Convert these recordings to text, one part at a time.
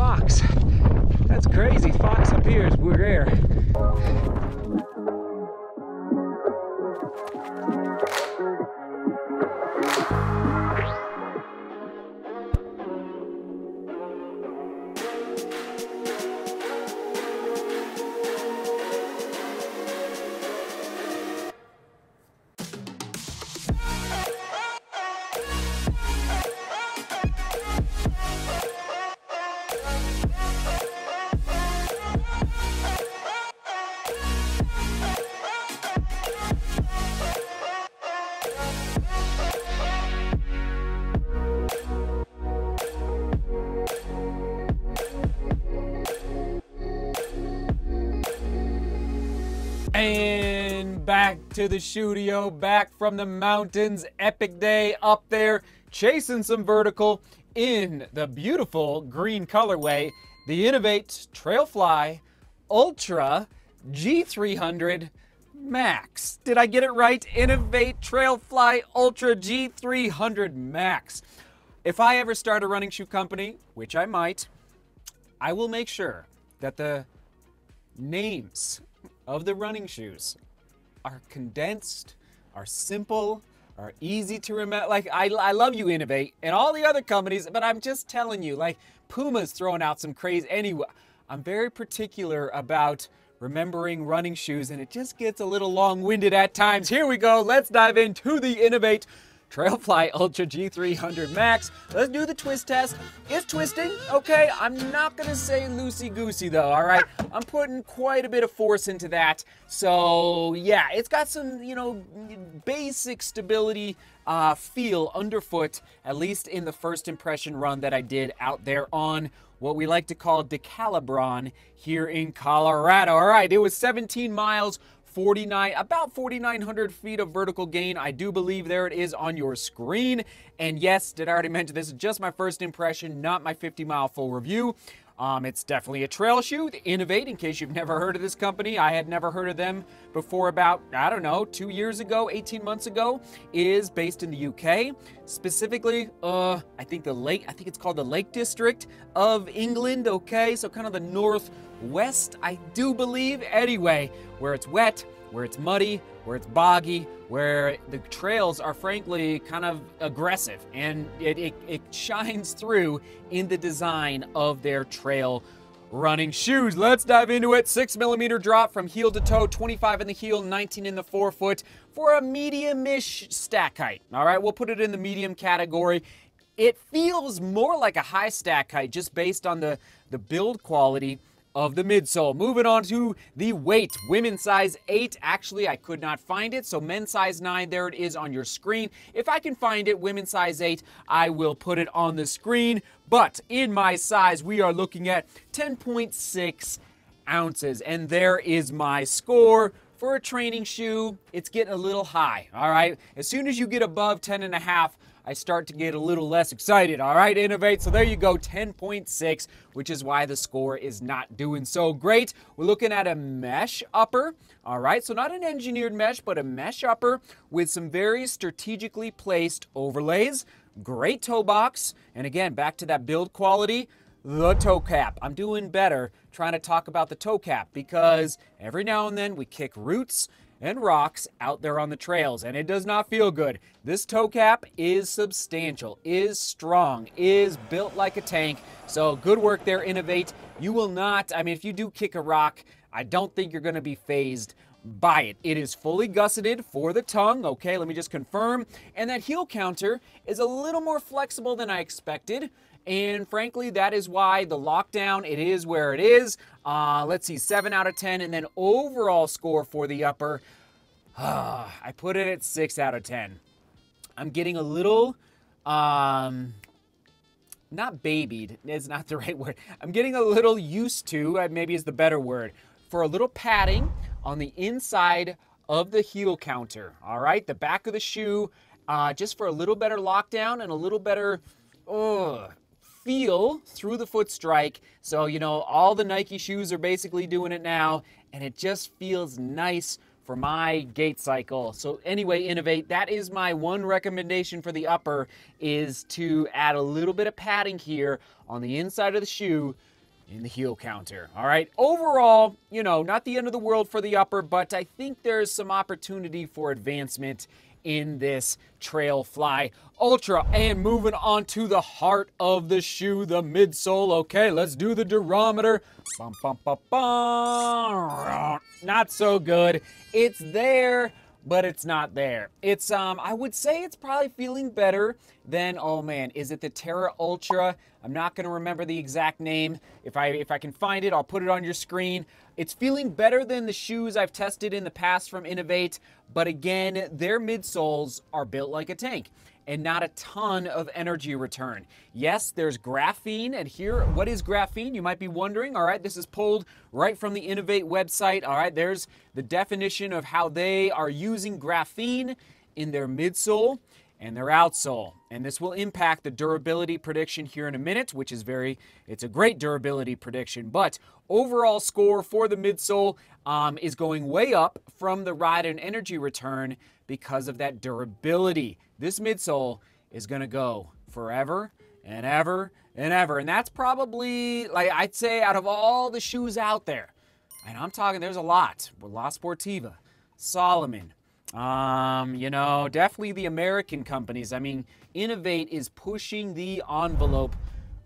fox. That's crazy. Fox appears. We're here is to the studio, back from the mountains. Epic day up there, chasing some vertical in the beautiful green colorway. The Inov-8 Trailfly Ultra G300 Max. Did I get it right? Inov-8 Trailfly Ultra G300 Max. If I ever start a running shoe company, which I might, I will make sure that the names of the running shoes are condensed, are simple, are easy to remember. Like, I, I love you, Inov-8, and all the other companies, but I'm just telling you, like, Puma's throwing out some crazy. Anyway, I'm very particular about remembering running shoes, and it just gets a little long winded at times. Here we go. Let's dive into the Inov-8 Trailfly Ultra G300 Max. Let's do the twist test. It's twisting, okay? I'm not gonna say loosey-goosey though, all right? I'm putting quite a bit of force into that. So yeah, it's got some, you know, basic stability uh, feel underfoot, at least in the first impression run that I did out there on what we like to call Decalibron here in Colorado. All right, it was 17 miles 49 about 4900 feet of vertical gain. I do believe there it is on your screen. And yes did i already mention this? Is just my first impression not my 50 mile full review um, it's definitely a trail shoe. Inov-8, in case you've never heard of this company, I had never heard of them before about, I don't know, two years ago, 18 months ago, is based in the UK. Specifically, uh, I think the Lake, I think it's called the Lake District of England, okay? So kind of the northwest, I do believe. Anyway, where it's wet, where it's muddy, where it's boggy, where the trails are frankly kind of aggressive and it, it, it, shines through in the design of their trail running shoes. Let's dive into it. Six millimeter drop from heel to toe, 25 in the heel, 19 in the forefoot for a medium-ish stack height. All right, we'll put it in the medium category. It feels more like a high stack height just based on the, the build quality of the midsole. Moving on to the weight. Women's size 8. Actually, I could not find it, so men's size 9. There it is on your screen. If I can find it, women's size 8, I will put it on the screen. But in my size, we are looking at 10.6 ounces. And there is my score. For a training shoe, it's getting a little high, all right? As soon as you get above 10 and a half, I start to get a little less excited. All right, Inov-8. So there you go, 10.6, which is why the score is not doing so great. We're looking at a mesh upper. All right, so not an engineered mesh, but a mesh upper with some very strategically placed overlays. Great toe box. And again, back to that build quality the toe cap. I'm doing better trying to talk about the toe cap because every now and then we kick roots and rocks out there on the trails, and it does not feel good. This toe cap is substantial, is strong, is built like a tank. So good work there, Inov-8. You will not, I mean, if you do kick a rock, I don't think you're going to be fazed by it. It is fully gusseted for the tongue. Okay, let me just confirm. And that heel counter is a little more flexible than I expected. And frankly, that is why the lockdown, it is where it is. Uh, let's see, 7 out of 10. And then overall score for the upper, uh, I put it at 6 out of 10. I'm getting a little, um, not babied, is not the right word. I'm getting a little used to, uh, maybe is the better word, for a little padding on the inside of the heel counter. All right, the back of the shoe, uh, just for a little better lockdown and a little better, feel through the foot strike. So, you know, all the Nike shoes are basically doing it now, and it just feels nice for my gait cycle. So anyway, Inov-8. That is my one recommendation for the upper is to add a little bit of padding here on the inside of the shoe in the heel counter. All right. Overall, you know, not the end of the world for the upper, but I think there's some opportunity for advancement in this Trail Fly Ultra. And moving on to the heart of the shoe, the midsole. Okay, let's do the durometer. Bum, bum, bum. Not so good. It's there, but it's not there. It's um I would say it's probably feeling better than oh man, is it the Terra Ultra? I'm not going to remember the exact name. If I if I can find it, I'll put it on your screen. It's feeling better than the shoes I've tested in the past from Inov-8, but again, their midsoles are built like a tank and not a ton of energy return. Yes, there's graphene, and here, what is graphene? You might be wondering. All right, this is pulled right from the Inov-8 website. All right, there's the definition of how they are using graphene in their midsole and their outsole. And this will impact the durability prediction here in a minute, which is very, it's a great durability prediction. But overall score for the midsole um, is going way up from the ride and energy return because of that durability. This midsole is going to go forever and ever and ever. And that's probably, like I'd say, out of all the shoes out there, and I'm talking, there's a lot. La Sportiva, Salomon, um, you know, definitely the American companies. I mean, Inov-8 is pushing the envelope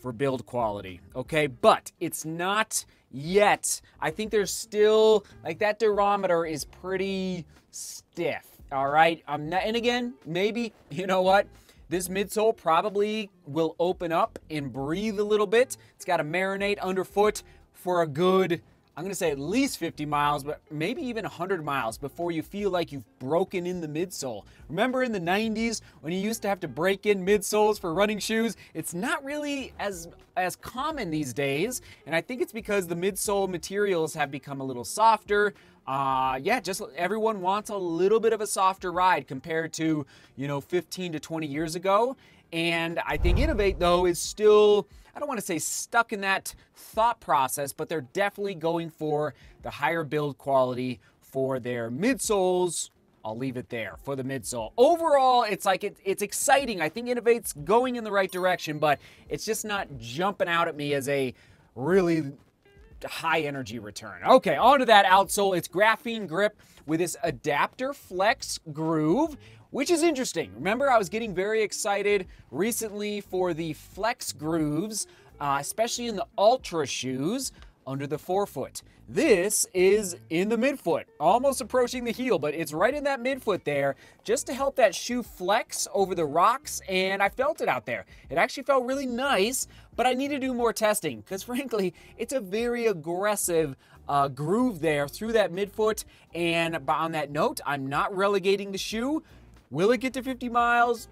for build quality, okay? But it's not yet. I think there's still, like, that durometer is pretty stiff, all right? I'm not, and again, maybe, you know what? This midsole probably will open up and breathe a little bit. It's got to marinate underfoot for a good I'm to say at least 50 miles, but maybe even 100 miles before you feel like you've broken in the midsole. Remember in the 90s when you used to have to break in midsoles for running shoes? It's not really as as common these days, and I think it's because the midsole materials have become a little softer. Uh, yeah, just everyone wants a little bit of a softer ride compared to, you know, 15 to 20 years ago. And I think Inov-8, though, is still, I don't want to say stuck in that thought process, but they're definitely going for the higher build quality for their midsoles. I'll leave it there for the midsole. Overall, it's like it, it's exciting. I think Inov-8's going in the right direction, but it's just not jumping out at me as a really high energy return. Okay, on to that outsole. It's graphene grip with this adapter flex groove which is interesting. Remember, I was getting very excited recently for the flex grooves, uh, especially in the Ultra shoes under the forefoot. This is in the midfoot, almost approaching the heel, but it's right in that midfoot there just to help that shoe flex over the rocks, and I felt it out there. It actually felt really nice, but I need to do more testing because, frankly, it's a very aggressive uh, groove there through that midfoot. And on that note, I'm not relegating the shoe Will it get to 50 miles?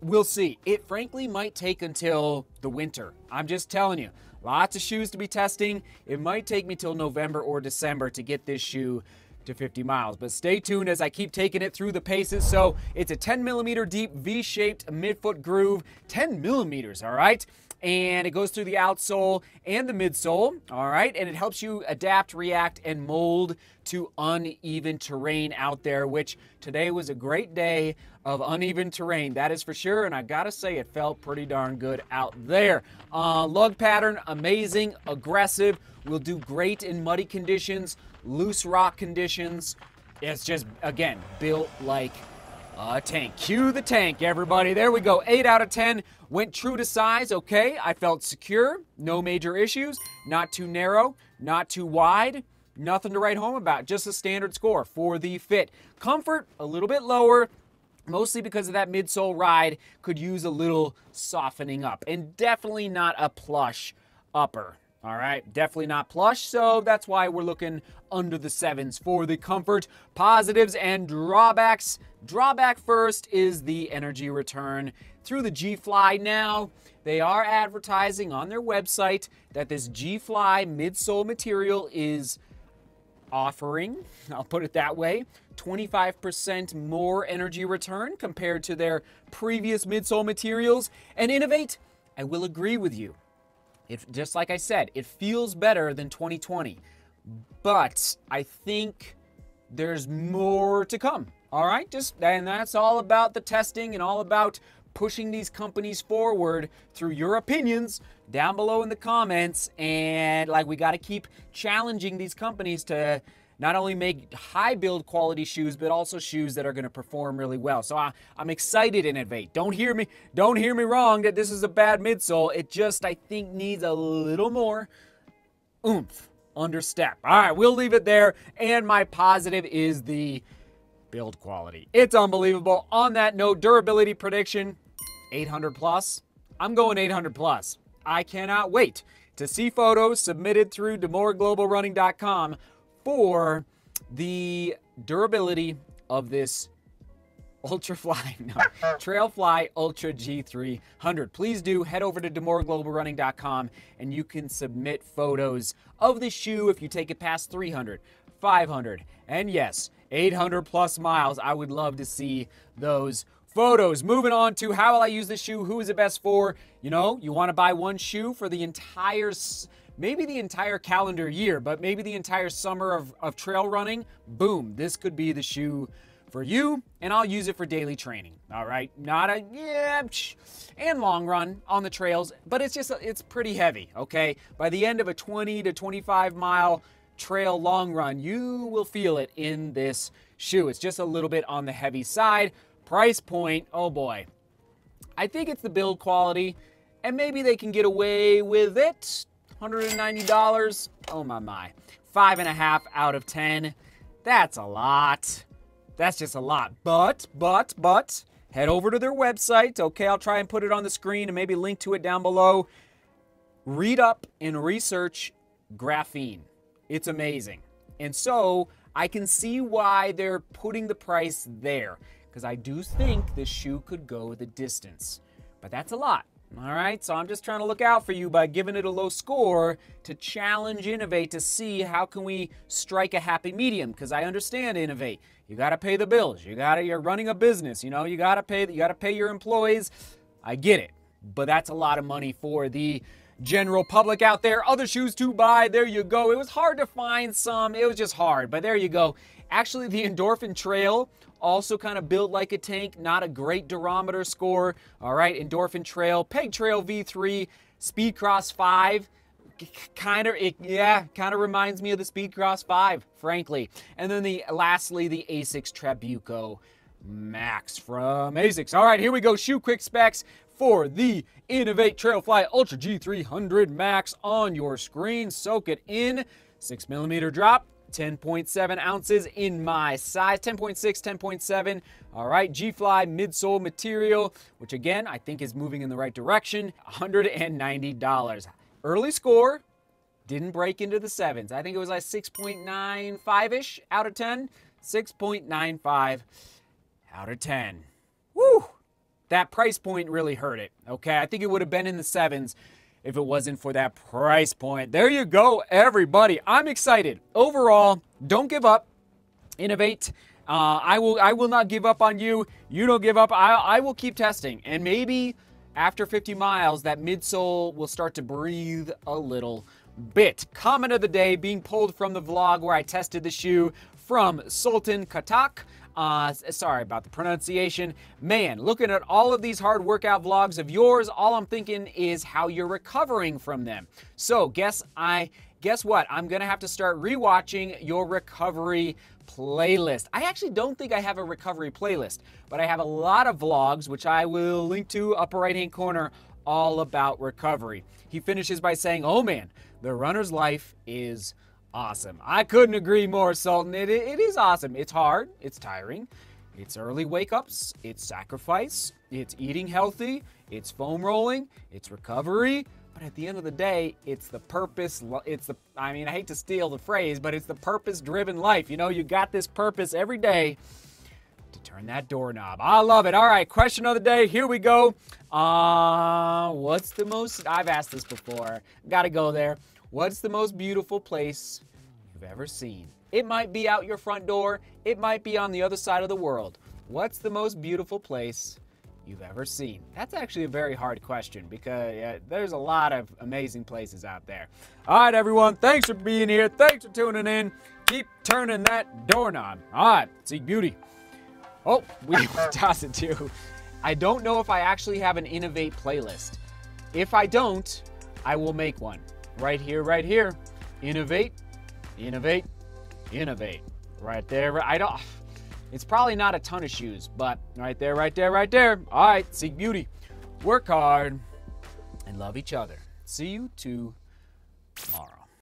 We'll see. It frankly might take until the winter. I'm just telling you. Lots of shoes to be testing. It might take me till November or December to get this shoe to 50 miles. But stay tuned as I keep taking it through the paces. So it's a 10 millimeter deep V-shaped midfoot groove, 10 millimeters, all right? And it goes through the outsole and the midsole, all right? And it helps you adapt, react, and mold to uneven terrain out there, which today was a great day of uneven terrain, that is for sure. And I gotta say, it felt pretty darn good out there. Uh, lug pattern, amazing, aggressive, will do great in muddy conditions, loose rock conditions. It's just, again, built like a tank. Cue the tank, everybody. There we go. 8 out of 10. Went true to size, okay. I felt secure, no major issues, not too narrow, not too wide, nothing to write home about, just a standard score for the fit. Comfort, a little bit lower, mostly because of that midsole ride, could use a little softening up, and definitely not a plush upper. All right, definitely not plush, so that's why we're looking under the sevens for the comfort. Positives and drawbacks. Drawback first is the energy return through the G Fly now. They are advertising on their website that this G Fly midsole material is offering, I'll put it that way, 25% more energy return compared to their previous midsole materials. And Inov-8, I will agree with you. It, just like I said, it feels better than 2020. But I think there's more to come. All right, just and that's all about the testing and all about pushing these companies forward through your opinions down below in the comments. And like, we got to keep challenging these companies to not only make high build quality shoes, but also shoes that are going to perform really well. So I, am excited Inov-8. Don't hear me, don't hear me wrong that this is a bad midsole. It just, I think, needs a little more oomph under step. All right, we'll leave it there. And my positive is the build quality. It's unbelievable. On that note, durability prediction 800 plus. I'm going 800 plus. I cannot wait to see photos submitted through DeMoorGlobalRunning.com for the durability of this Ultrafly, no, Trailfly Ultra G300. Please do head over to DeMoorGlobalRunning.com and you can submit photos of the shoe if you take it past 300, 500, and yes, 800 plus miles. I would love to see those photos. Moving on to how will I use this shoe? Who is it best for? You know, you want to buy one shoe for the entire, maybe the entire calendar year, but maybe the entire summer of, of trail running. Boom, this could be the shoe for you, and I'll use it for daily training. All right, not a yeah, and long run on the trails, but it's just it's pretty heavy. Okay, by the end of a 20 to 25 mile trail long run, you will feel it in this shoe. It's just a little bit on the heavy side. Price point, oh boy. I think it's the build quality, and maybe they can get away with it. $190. Oh my my. Five and a half out of 10. That's a lot. That's just a lot. But, but, but, head over to their website. Okay, I'll try and put it on the screen and maybe link to it down below. Read up and research graphene. It's amazing. And so I can see why they're putting the price there because I do think this shoe could go the distance. But that's a lot. All right, so I'm just trying to look out for you by giving it a low score to challenge Inov-8 to see how can we strike a happy medium because I understand Inov-8. You got to pay the bills. You got to you're running a business, you know, you got to pay you got to pay your employees. I get it. But that's a lot of money for the general public out there. Other shoes to buy. There you go. It was hard to find some. It was just hard, but there you go. Actually, the Endorphin Trail also kind of built like a tank. Not a great durometer score. All right, Endorphin Trail, Peg Trail V3, Speedcross 5 kind of it, yeah kind of reminds me of the speedcross 5 frankly. And then the lastly the asics trabuco max from asics. All right here we go. Shoe quick specs for the Inov-8 trailfly ultra g300 max on your screen. Soak it in. Six millimeter drop 10.7 ounces in my size. 10.6 10.7 all right g-fly midsole material which again i think is moving in the right direction. $190 early score didn't break into the sevens. I think it was like 6.95ish out of 10 6.95 out of 10 Woo! that price point really hurt it okay? I think it would have been in the sevens if it wasn't for that price point. There you go, everybody. I'm excited. Overall, don't give up. Inov-8. Uh, I will. I will not give up on you. You don't give up. I, I will keep testing, and maybe after 50 miles, that midsole will start to breathe a little bit. Comment of the day being pulled from the vlog where I tested the shoe from Sultan Katak. Uh, sorry about the pronunciation. Man, looking at all of these hard workout vlogs of yours, all I'm thinking is how you're recovering from them. So, guess I guess what? I'm gonna have to start rewatching your recovery playlist. I actually don't think I have a recovery playlist, but I have a lot of vlogs, which I will link to upper right hand corner, all about recovery. He finishes by saying, Oh man, the runner's life is awesome. I couldn't agree more, Sultan. It, it is awesome. It's hard, it's tiring, it's early wake ups, it's sacrifice, it's eating healthy, it's foam rolling, it's recovery. But at the end of the day, it's the purpose. It's the, I mean, I hate to steal the phrase, but it's the purpose driven life. You know, you got this purpose every day to turn that doorknob. I love it. All right, question of the day. Here we go. Uh, what's the most, I've asked this before. Got to go there. What's the most beautiful place you've ever seen? It might be out your front door, it might be on the other side of the world. What's the most beautiful place you've ever seen? That's actually a very hard question because uh, there's a lot of amazing places out there. All right, everyone, thanks for being here. Thanks for tuning in. Keep turning that doorknob. All right, seek beauty. Oh, we toss it too. I don't know if I actually have an Inov-8 playlist. If I don't, I will make one. Right here, right here. Innovate, innovate, innovate. Right there. I don't. It's probably not a ton of shoes, but right there, right there, right there. All right, seek beauty, work hard, and love each other. See you tomorrow.